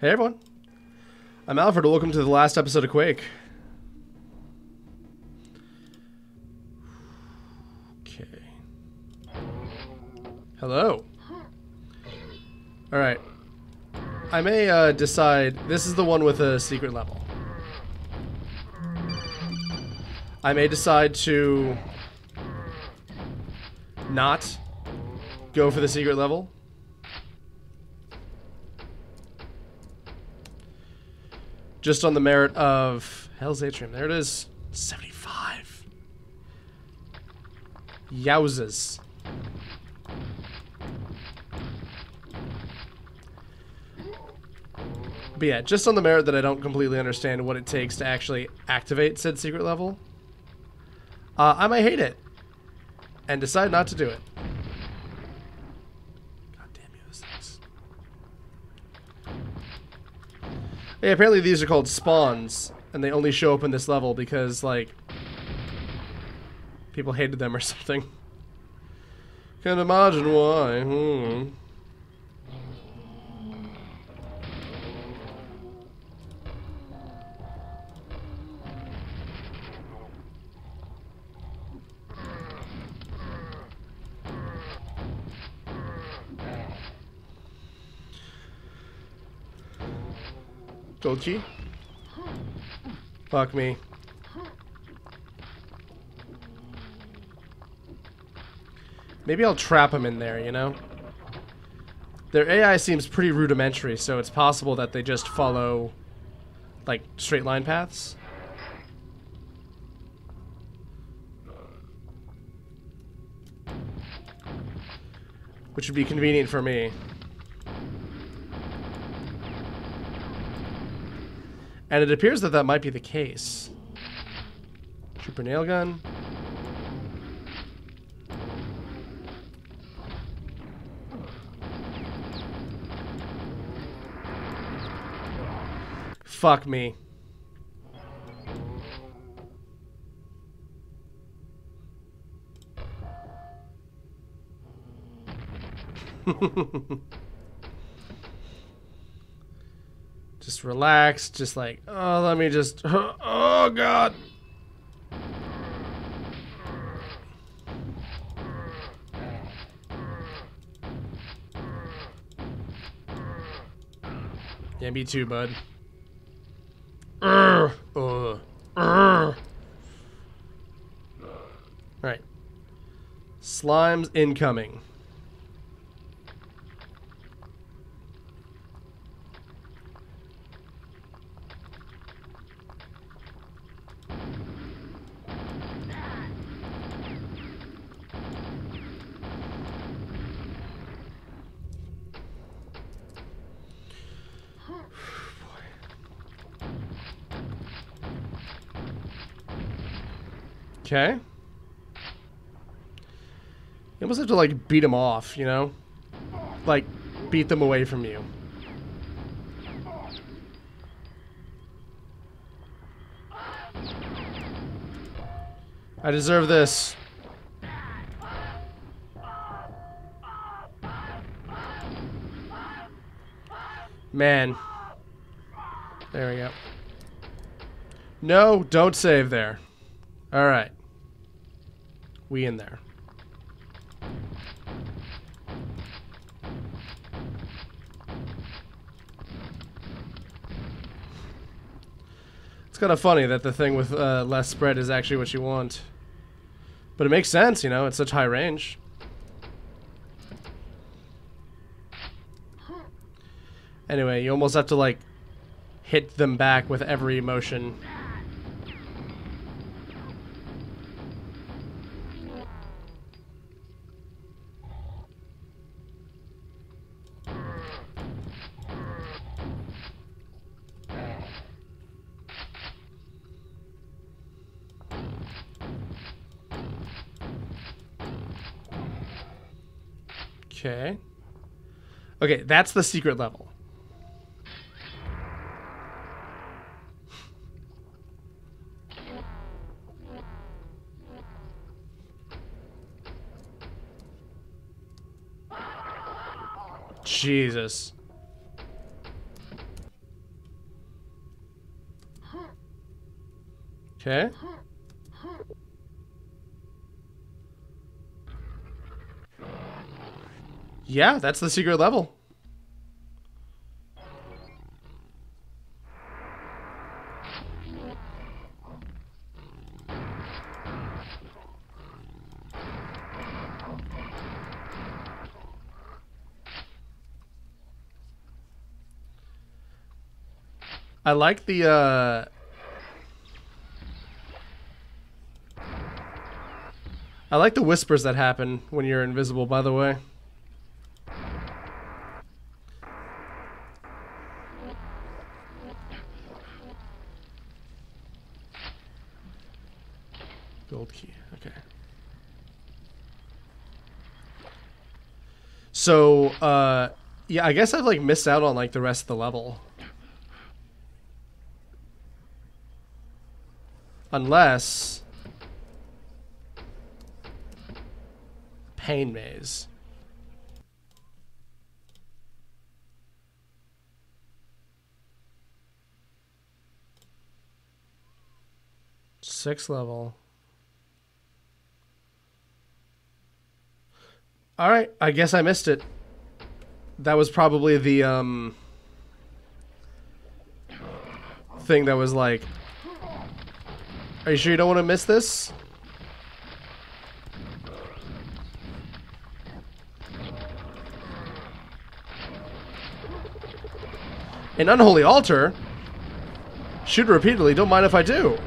Hey everyone, I'm Alfred. Welcome to the last episode of Quake. Okay. Hello. All right. I may uh, decide. This is the one with a secret level. I may decide to not go for the secret level. Just on the merit of Hell's Atrium. There it is. 75. Yowzas. But yeah, just on the merit that I don't completely understand what it takes to actually activate said secret level, uh, I might hate it and decide not to do it. God damn you, those things. Yeah, apparently these are called spawns, and they only show up in this level because, like, people hated them or something. Can't imagine why. Hmm. Key? Fuck me. Maybe I'll trap him in there, you know? Their AI seems pretty rudimentary, so it's possible that they just follow, like, straight line paths. Which would be convenient for me. And it appears that that might be the case. Trooper nail gun. Fuck me. relax, just like, oh, let me just, oh god. Yeah, me too, bud. Urgh. Ugh. Urgh. Right. Slimes incoming. Okay. You almost have to like beat them off, you know? Like beat them away from you. I deserve this. Man. There we go. No, don't save there. Alright. We in there. It's kind of funny that the thing with uh, less spread is actually what you want. But it makes sense, you know, it's such high range. Anyway, you almost have to, like, hit them back with every motion. Okay, that's the secret level. Jesus. Okay. Yeah, that's the secret level. I like the uh I like the whispers that happen when you're invisible, by the way. Gold key. Okay. So, uh yeah, I guess I've like missed out on like the rest of the level. Unless Pain Maze. Sixth level. Alright, I guess I missed it. That was probably the, um... Thing that was like... Are you sure you don't want to miss this? An unholy altar? Shoot repeatedly, don't mind if I do.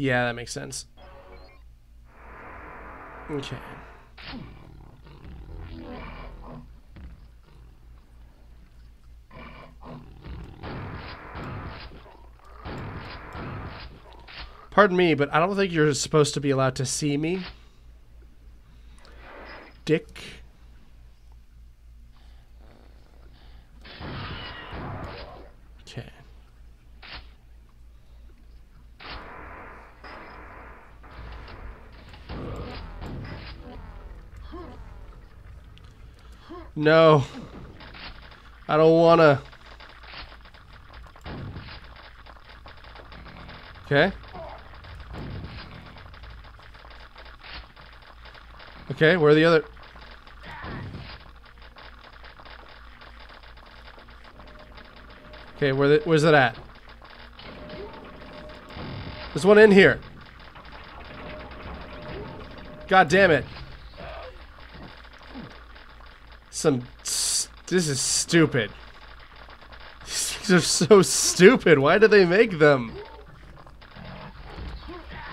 Yeah, that makes sense. Okay. Pardon me, but I don't think you're supposed to be allowed to see me. Dick. Okay. No. I don't wanna. Okay. Okay, where are the other... Okay, where the, where's it at? There's one in here. God damn it. Some... This is stupid. These are so stupid. Why do they make them?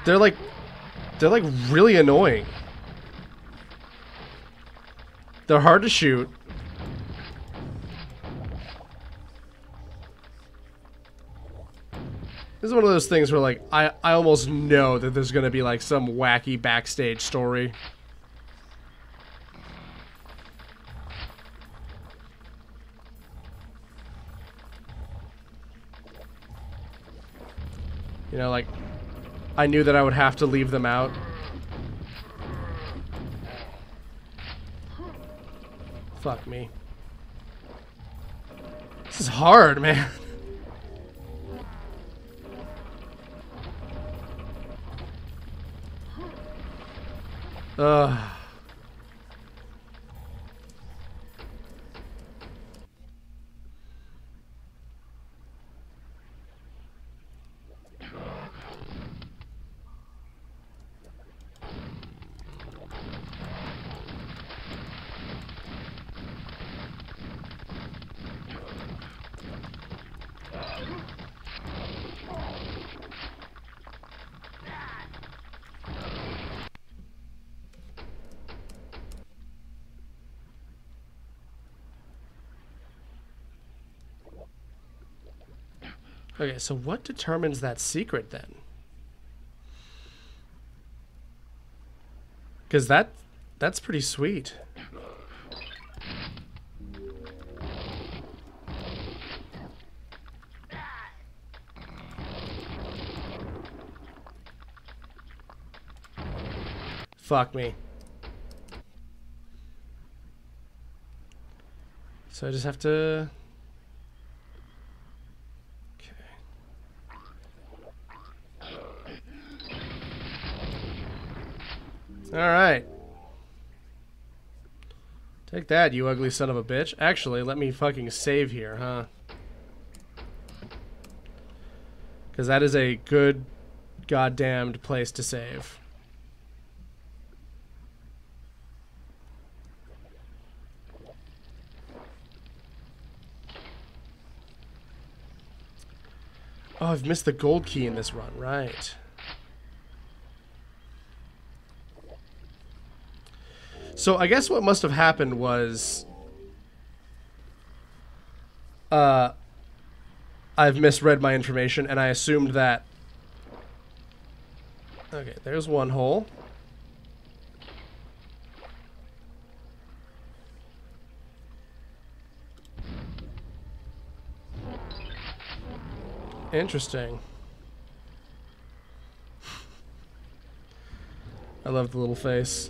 They're like... They're like really annoying. They're hard to shoot. This is one of those things where, like, I, I almost know that there's going to be, like, some wacky backstage story. You know, like, I knew that I would have to leave them out. Fuck me. This is hard, man. Ugh. Okay, so what determines that secret then? Because that that's pretty sweet. Fuck me. So I just have to Take that, you ugly son of a bitch. Actually, let me fucking save here, huh? Because that is a good goddamned place to save. Oh, I've missed the gold key in this run, right. So I guess what must have happened was uh I've misread my information and I assumed that Okay, there's one hole. Interesting. I love the little face.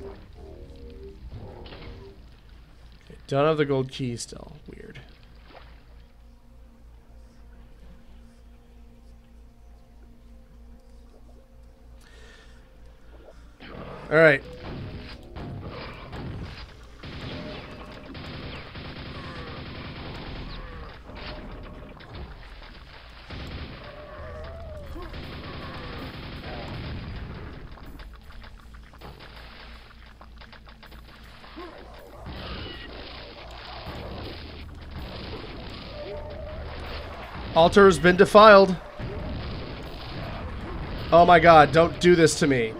Don't have the gold key still. Weird. Alright. Altar's been defiled. Oh my god, don't do this to me.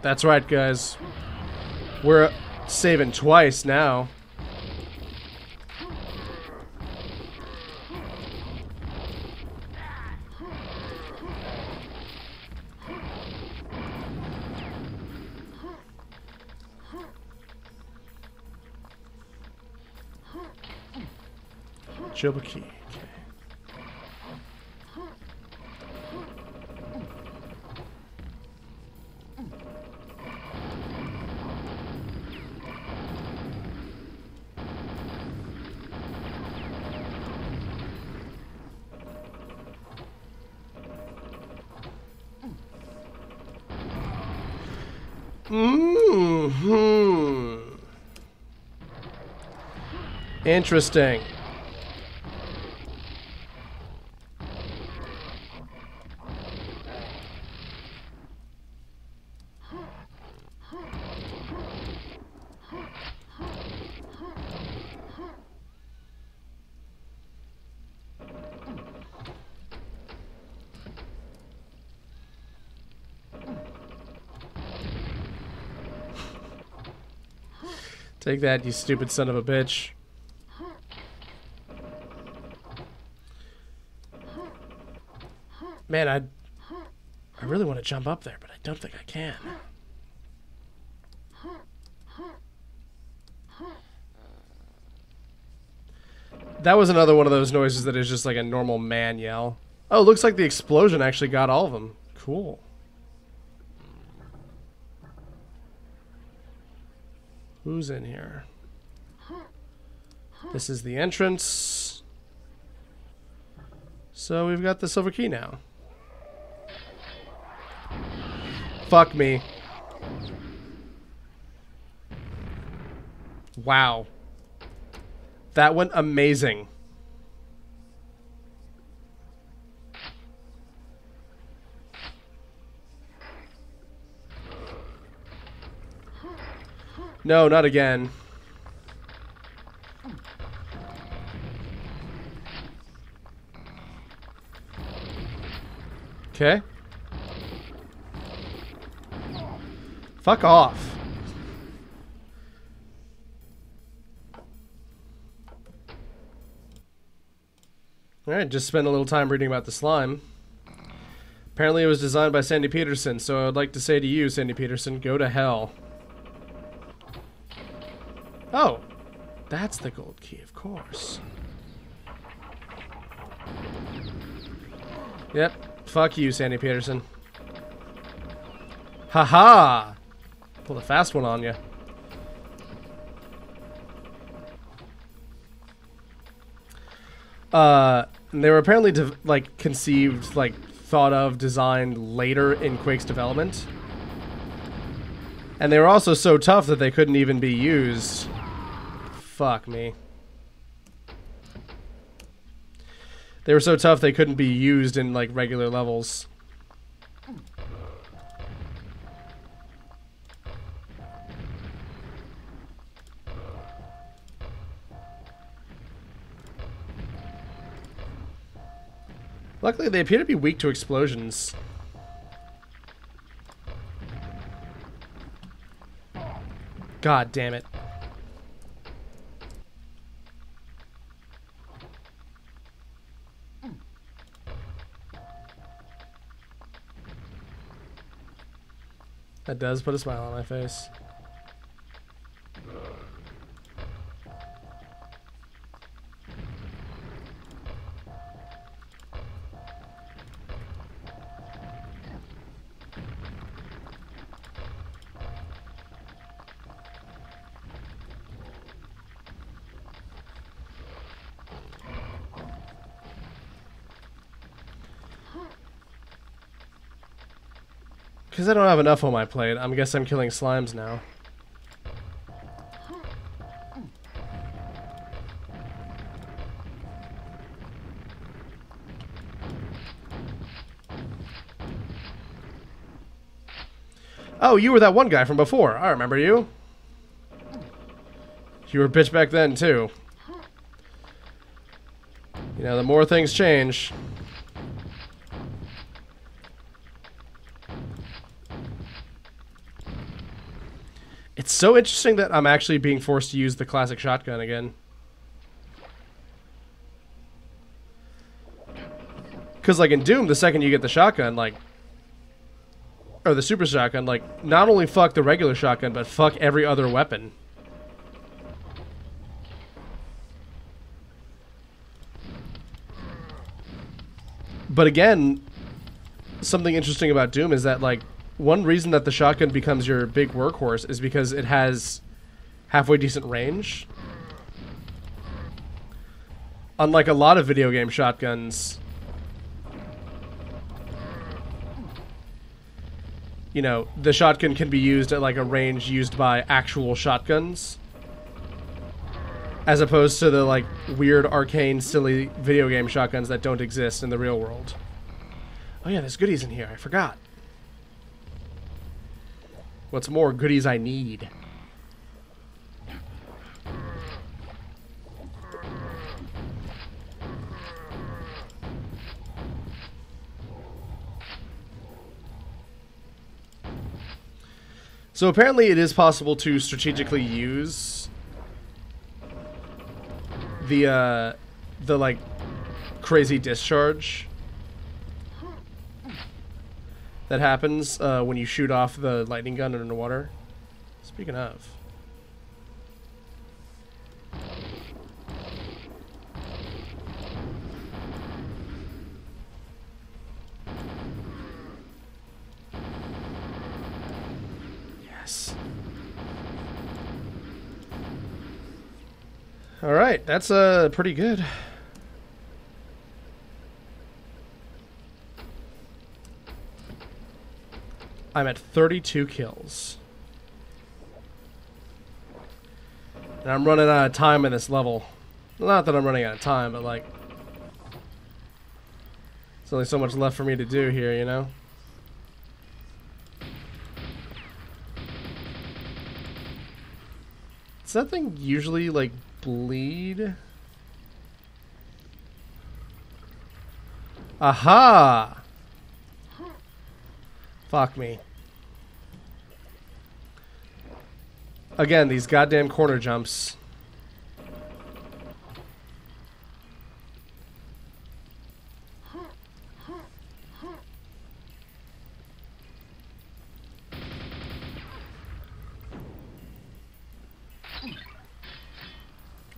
That's right, guys. We're saving twice now. Chobaki. Mm hmm Interesting. Take that, you stupid son of a bitch. Man, I I really want to jump up there, but I don't think I can. That was another one of those noises that is just like a normal man yell. Oh, looks like the explosion actually got all of them. Cool. Who's in here? This is the entrance. So we've got the silver key now. Fuck me. Wow. That went amazing. No, not again. Okay. Fuck off. Alright, just spend a little time reading about the slime. Apparently it was designed by Sandy Petersen, so I'd like to say to you, Sandy Petersen, go to hell. That's the gold key, of course. Yep. Fuck you, Sandy Petersen. Haha! -ha! Pull a fast one on you. Uh, they were apparently like conceived, like thought of, designed later in Quake's development. And they were also so tough that they couldn't even be used. Fuck me. They were so tough they couldn't be used in like regular levels. Luckily, they appear to be weak to explosions. God damn it. That does put a smile on my face. Because I don't have enough on my plate, I guess I'm killing slimes now. Oh, you were that one guy from before. I remember you. You were a bitch back then, too. You know, the more things change, It's so interesting that I'm actually being forced to use the classic shotgun again. Because, like, in Doom, the second you get the shotgun, like... Or the super shotgun, like, not only fuck the regular shotgun, but fuck every other weapon. But again, something interesting about Doom is that, like, one reason that the shotgun becomes your big workhorse is because it has halfway decent range. Unlike a lot of video game shotguns, you know, the shotgun can be used at like a range used by actual shotguns. As opposed to the like weird arcane silly video game shotguns that don't exist in the real world. Oh yeah, there's goodies in here, I forgot. What's more, goodies I need. So apparently it is possible to strategically use the, uh, the, like, crazy discharge that happens uh, when you shoot off the lightning gun underwater. Speaking of. Yes. All right, that's uh pretty good. I'm at 32 kills. And I'm running out of time in this level. Not that I'm running out of time, but like... There's only so much left for me to do here, you know? Does that thing usually, like, bleed? Aha! Fuck me. Again, these goddamn corner jumps.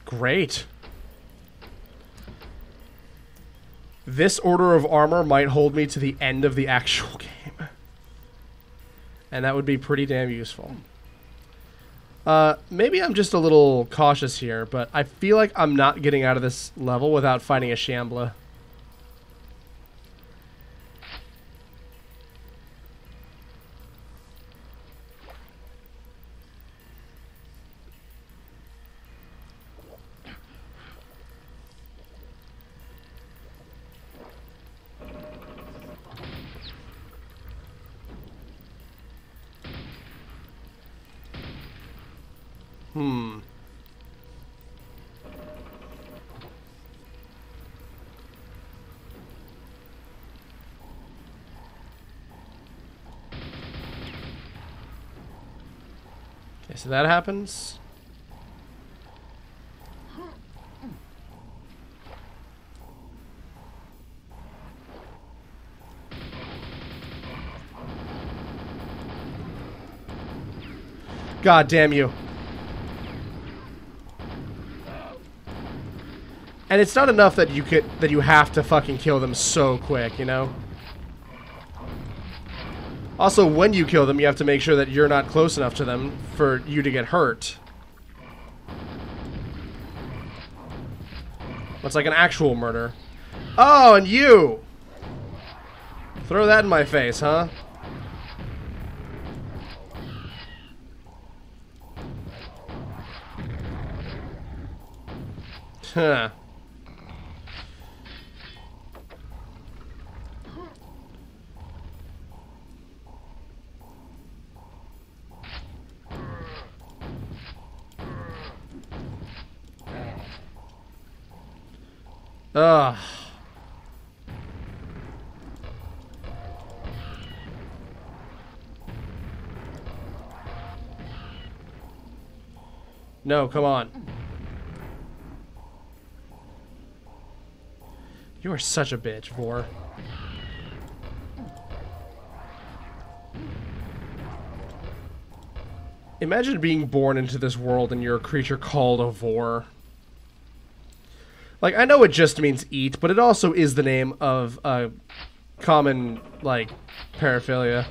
Great. This order of armor might hold me to the end of the actual game. And that would be pretty damn useful. Uh, maybe I'm just a little cautious here, but I feel like I'm not getting out of this level without finding a Shambler. Okay, so that happens. God damn you. And it's not enough that you could that you have to fucking kill them so quick, you know? Also, when you kill them, you have to make sure that you're not close enough to them for you to get hurt. It's like an actual murder. Oh, and you! Throw that in my face, huh? Huh. Ugh. No, come on. You are such a bitch, Vore. Imagine being born into this world and you're a creature called a Vore. Like, I know it just means eat, but it also is the name of a common, like, paraphilia.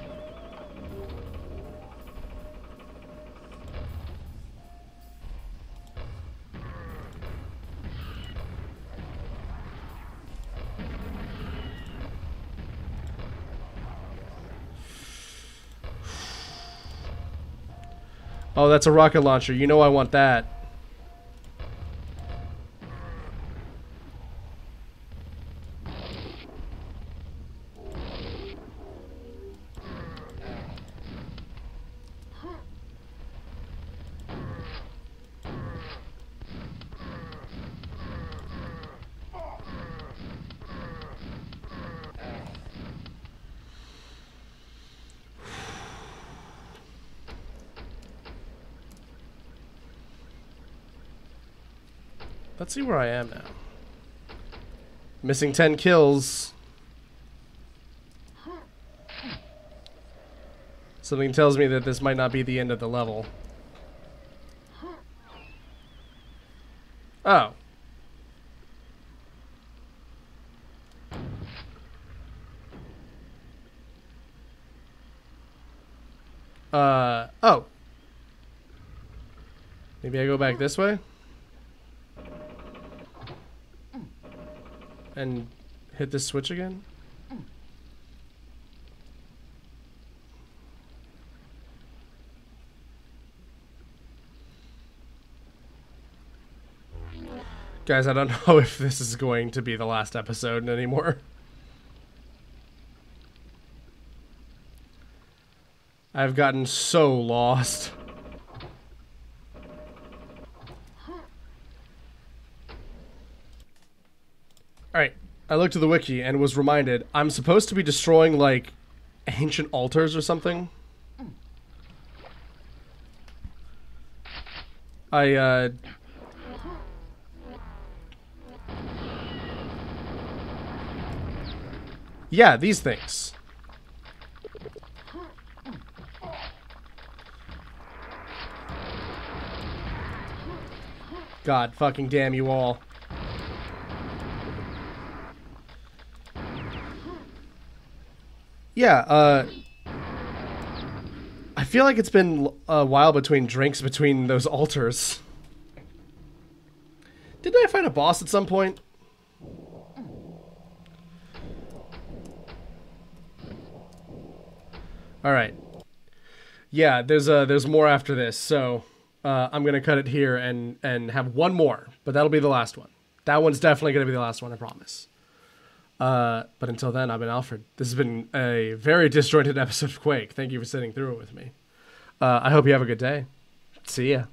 Oh, that's a rocket launcher. You know I want that. Let's see where I am now. Missing 10 kills. Something tells me that this might not be the end of the level. Oh. Uh, oh. Maybe I go back this way? And hit this switch again? Guys, I don't know if this is going to be the last episode anymore. I've gotten so lost. Alright, I looked at the wiki and was reminded I'm supposed to be destroying, like, ancient altars or something. I, uh... Yeah, these things. God fucking damn you all. Yeah, uh, I feel like it's been a while between drinks between those altars. Didn't I find a boss at some point? All right. Yeah, there's uh there's more after this, so uh, I'm gonna cut it here and and have one more, but that'll be the last one. That one's definitely gonna be the last one, I promise. Uh, but until then, I've been Alfred. This has been a very disjointed episode of Quake. Thank you for sitting through it with me. Uh, I hope you have a good day. See ya.